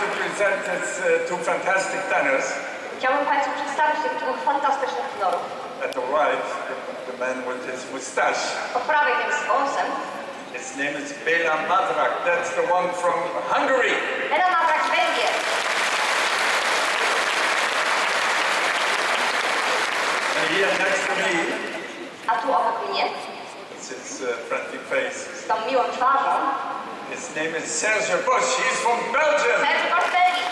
these uh, two fantastic tenors. Chciałbym Państwu przedstawić tych dwóch fantastycznych tenorów. At the right, the, the man with his mustache. Po prawej ten z wąsem. His name is Bela Madrak. That's the one from Hungary. Bela Mavrak z Węgier. And here next to me A tu obok mnie, is his uh, friendly face. z tą miłą twarzą, His name is Serge Bosch. He's from Belgium. Serge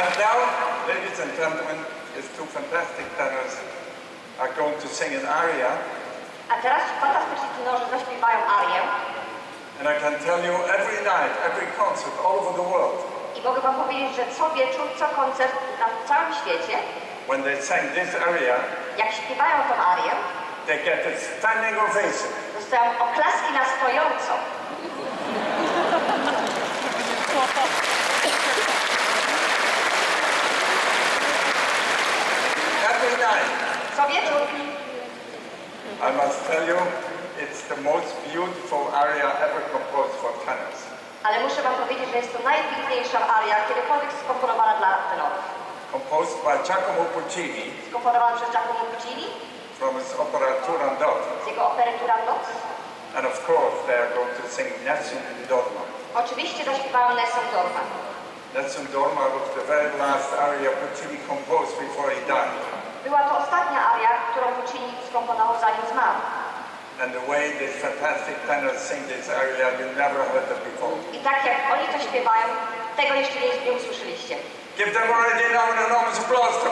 And now, ladies and gentlemen, these two fantastic tenors are going to sing an aria. A teraz fantastyczni tenorzy zaśpiewają arię. And I can tell you every night, every concert, all over the world, I I mogę wam powiedzieć, że co wieczór, co koncert na całym świecie, when they sang this aria, jak śpiewają tą arię, they get a standing ovation. dostają oklaski na stojąco. I must tell you, it's the most beautiful aria ever composed for tenors. Ale muszę wam powiedzieć, że jest to najpiękniejsza aria kiedykolwiek skomponowana dla tenorów. Composed by Giacomo Puccini Skomponowana przez Giacomo Puccini from his opera Turandot. z jego opery Turandot. And of course, they are going to sing Nessun Dorma. Oczywiście zaśpiewają Nessun Dorma. Nessun Dorma was the very last aria Puccini composed before he died. Była to ostatnia aria, którą Puccini skomponował zanim zmarł. And the way these fantastic tenors sing this aria, you never heard it before. I tak jak oni to śpiewają, tego jeszcze nie, nie usłyszeliście. Give them already now an enormous applause to